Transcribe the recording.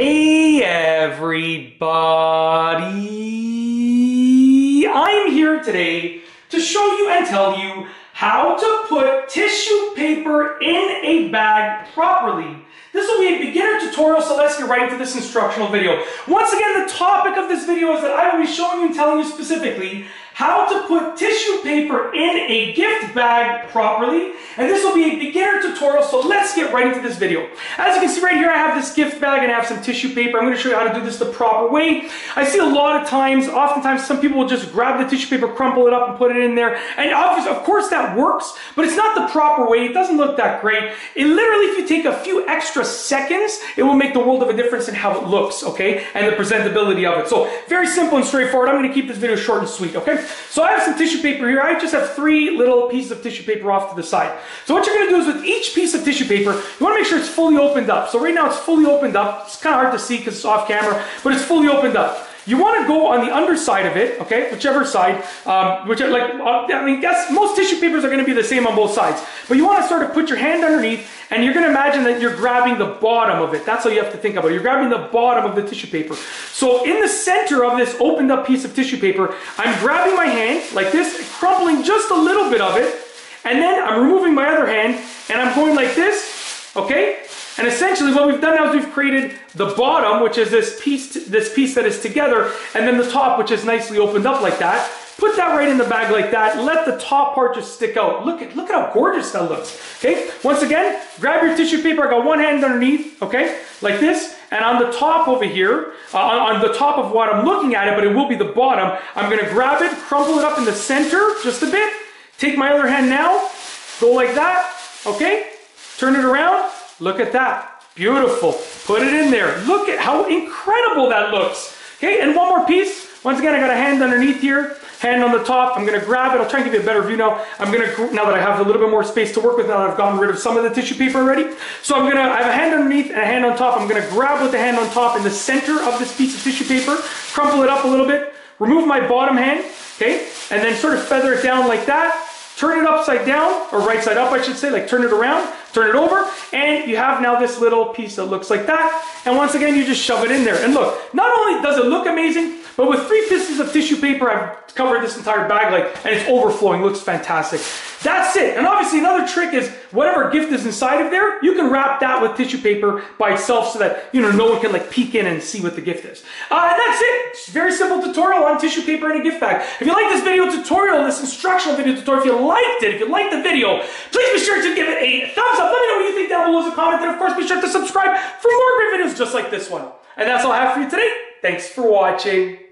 Hey everybody! I'm here today to show you and tell you how to put tissue paper in a bag properly. This will be a beginner tutorial, so let's get right into this instructional video. Once again, the topic of this video is that I will be showing you and telling you specifically how to put tissue paper in a gift bag properly. And this will be a beginner tutorial, so let's get right into this video. As you can see right here, I have this gift bag and I have some tissue paper. I'm going to show you how to do this the proper way. I see a lot of times, oftentimes some people will just grab the tissue paper, crumple it up and put it in there. And obviously, of course that works, but it's not the proper way. It doesn't look that great. It literally, if you take a few extra seconds, it will make the world of a difference in how it looks, okay? And the presentability of it. So very simple and straightforward. I'm going to keep this video short and sweet, okay? So I have some tissue paper here. I just have three little pieces of tissue paper off to the side. So what you're going to do is with each piece of tissue paper, you want to make sure it's fully opened up. So right now it's fully opened up. It's kind of hard to see because it's off camera, but it's fully opened up. You want to go on the underside of it, okay, whichever side, um, which like, uh, I mean, guess most tissue papers are going to be the same on both sides. But you want to sort of put your hand underneath and you're going to imagine that you're grabbing the bottom of it. That's all you have to think about. You're grabbing the bottom of the tissue paper. So in the center of this opened up piece of tissue paper, I'm grabbing my hand like this, crumpling just a little bit of it, and then I'm removing my other hand and I'm going like this, okay? And essentially what we've done now is we've created the bottom, which is this piece, this piece that is together, and then the top, which is nicely opened up like that. Put that right in the bag like that. Let the top part just stick out. Look at, look at how gorgeous that looks. Okay, once again, grab your tissue paper. I got one hand underneath, okay, like this. And on the top over here, uh, on, on the top of what I'm looking at it, but it will be the bottom, I'm gonna grab it, crumple it up in the center just a bit. Take my other hand now, go like that, okay? Turn it around, Look at that. Beautiful. Put it in there. Look at how incredible that looks. Okay, and one more piece. Once again, I got a hand underneath here, hand on the top. I'm gonna grab it. I'll try and give you a better view now. I'm gonna, now that I have a little bit more space to work with, now that I've gotten rid of some of the tissue paper already. So I'm gonna, I have a hand underneath and a hand on top. I'm gonna grab with the hand on top in the center of this piece of tissue paper, crumple it up a little bit, remove my bottom hand, okay, and then sort of feather it down like that turn it upside down, or right side up I should say, like turn it around, turn it over, and you have now this little piece that looks like that. And once again, you just shove it in there. And look, not only does it look amazing, but with three pieces of tissue paper, I've covered this entire bag like, and it's overflowing, looks fantastic. That's it. And obviously another trick is whatever gift is inside of there, you can wrap that with tissue paper by itself so that, you know, no one can like peek in and see what the gift is. Uh, that's it. It's very simple tutorial on tissue paper and a gift bag. If you like this video tutorial, this instructional video tutorial, if you liked it, if you liked the video, please be sure to give it a thumbs up. Let me know what you think down below as a comment. And of course, be sure to subscribe for more great videos just like this one. And that's all I have for you today. Thanks for watching.